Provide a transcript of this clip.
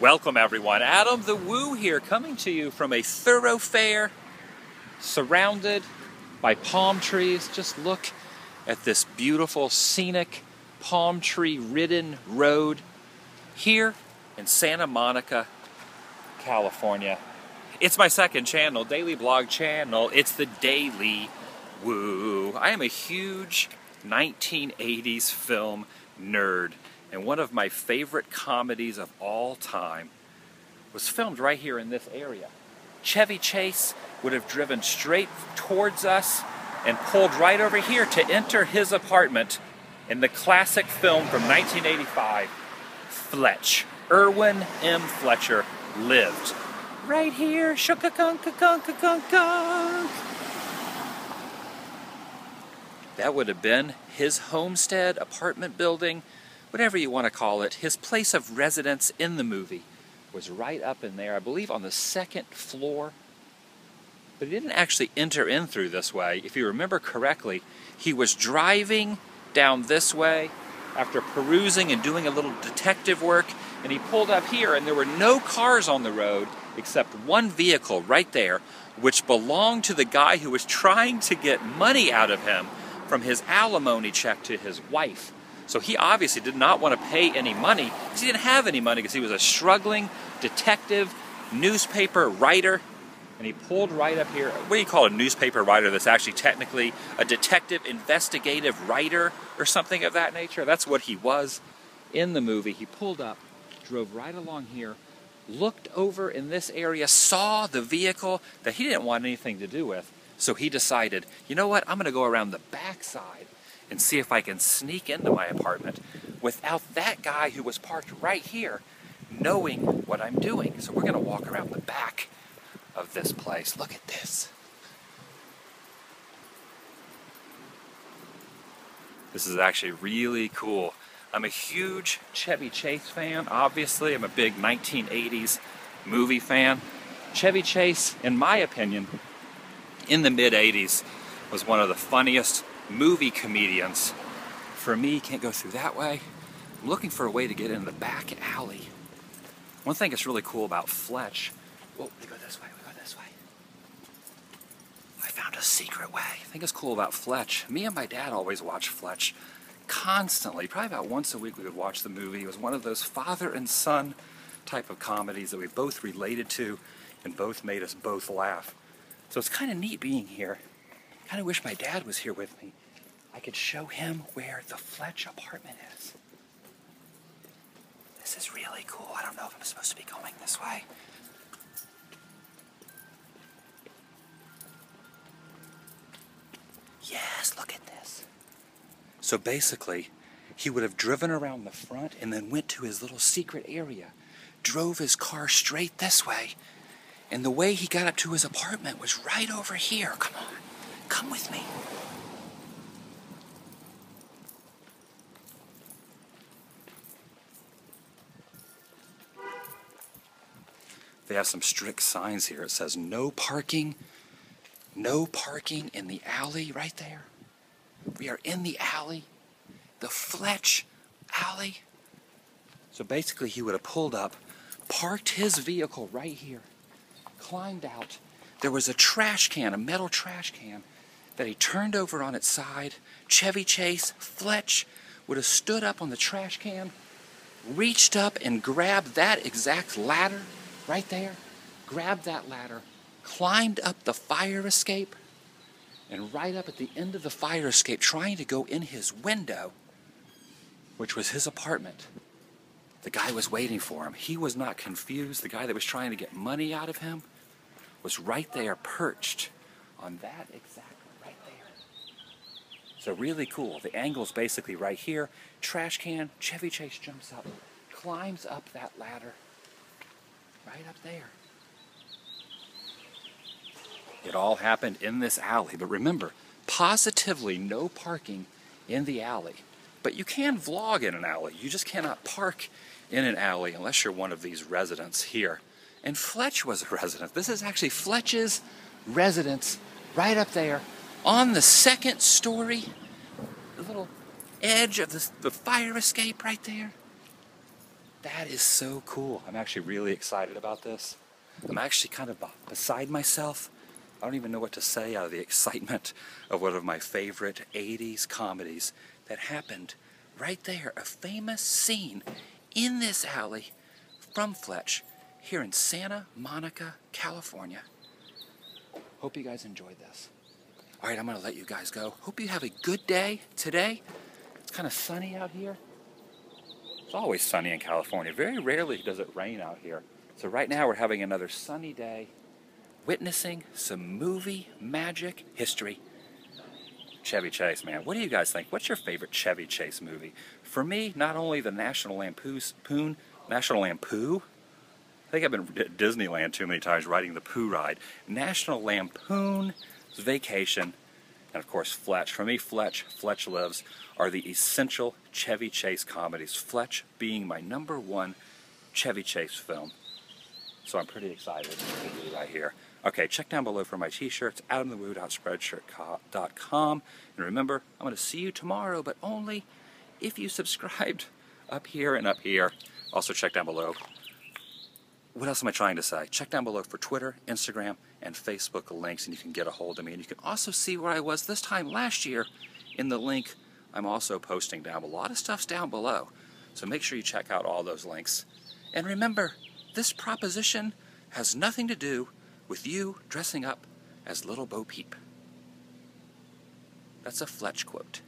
Welcome everyone. Adam the Woo here coming to you from a thoroughfare surrounded by palm trees. Just look at this beautiful scenic palm tree ridden road here in Santa Monica, California. It's my second channel, daily blog channel. It's the Daily Woo. I am a huge 1980s film nerd and one of my favorite comedies of all time was filmed right here in this area. Chevy Chase would have driven straight towards us and pulled right over here to enter his apartment in the classic film from 1985, Fletch. Irwin M. Fletcher lived right here. Shooka kunk kunk kunk kunk. That would have been his homestead apartment building whatever you want to call it, his place of residence in the movie was right up in there, I believe on the second floor. But he didn't actually enter in through this way. If you remember correctly, he was driving down this way after perusing and doing a little detective work, and he pulled up here, and there were no cars on the road except one vehicle right there, which belonged to the guy who was trying to get money out of him from his alimony check to his wife. So he obviously did not want to pay any money because he didn't have any money because he was a struggling detective, newspaper writer. And he pulled right up here. What do you call a newspaper writer that's actually technically a detective investigative writer or something of that nature? That's what he was in the movie. He pulled up, drove right along here, looked over in this area, saw the vehicle that he didn't want anything to do with. So he decided, you know what, I'm going to go around the backside and see if I can sneak into my apartment without that guy who was parked right here knowing what I'm doing. So we're going to walk around the back of this place. Look at this. This is actually really cool. I'm a huge Chevy Chase fan, obviously. I'm a big 1980s movie fan. Chevy Chase, in my opinion, in the mid 80s, was one of the funniest movie comedians. For me, can't go through that way. I'm looking for a way to get in the back alley. One thing that's really cool about Fletch, well, we go this way, we go this way. I found a secret way. I think it's cool about Fletch. Me and my dad always watch Fletch constantly. Probably about once a week we would watch the movie. It was one of those father and son type of comedies that we both related to and both made us both laugh. So it's kind of neat being here kind of wish my dad was here with me. I could show him where the Fletch apartment is. This is really cool. I don't know if I'm supposed to be going this way. Yes, look at this. So basically, he would have driven around the front and then went to his little secret area, drove his car straight this way, and the way he got up to his apartment was right over here. Come on. Come with me. They have some strict signs here. It says no parking, no parking in the alley right there. We are in the alley, the Fletch alley. So basically, he would have pulled up, parked his vehicle right here, climbed out. There was a trash can, a metal trash can, that he turned over on its side. Chevy Chase, Fletch would have stood up on the trash can, reached up and grabbed that exact ladder right there, grabbed that ladder, climbed up the fire escape, and right up at the end of the fire escape, trying to go in his window, which was his apartment. The guy was waiting for him. He was not confused. The guy that was trying to get money out of him was right there, perched on that exact so really cool. The angle's basically right here. Trash can, Chevy Chase jumps up, climbs up that ladder, right up there. It all happened in this alley. But remember, positively no parking in the alley. But you can vlog in an alley. You just cannot park in an alley unless you're one of these residents here. And Fletch was a resident. This is actually Fletch's residence right up there on the second story, the little edge of the, the fire escape right there. That is so cool. I'm actually really excited about this. I'm actually kind of beside myself. I don't even know what to say out of the excitement of one of my favorite 80s comedies that happened right there. A famous scene in this alley from Fletch here in Santa Monica, California. Hope you guys enjoyed this. All right, I'm going to let you guys go. Hope you have a good day today. It's kind of sunny out here. It's always sunny in California. Very rarely does it rain out here. So right now we're having another sunny day, witnessing some movie magic history. Chevy Chase, man. What do you guys think? What's your favorite Chevy Chase movie? For me, not only the National Lampoon, National Lampoon, I think I've been at Disneyland too many times riding the Pooh ride. National Lampoon's Vacation, and of course Fletch. For me, Fletch, Fletch Lives are the essential Chevy Chase comedies. Fletch being my number one Chevy Chase film. So I'm pretty excited to do that here. Okay, check down below for my t-shirts, adamthewoo.spreadshirt.com. And remember, I'm going to see you tomorrow, but only if you subscribed up here and up here. Also check down below what else am I trying to say? Check down below for Twitter, Instagram, and Facebook links, and you can get a hold of me. And you can also see where I was this time last year in the link I'm also posting down. A lot of stuff's down below. So make sure you check out all those links. And remember, this proposition has nothing to do with you dressing up as Little Bo Peep. That's a Fletch quote.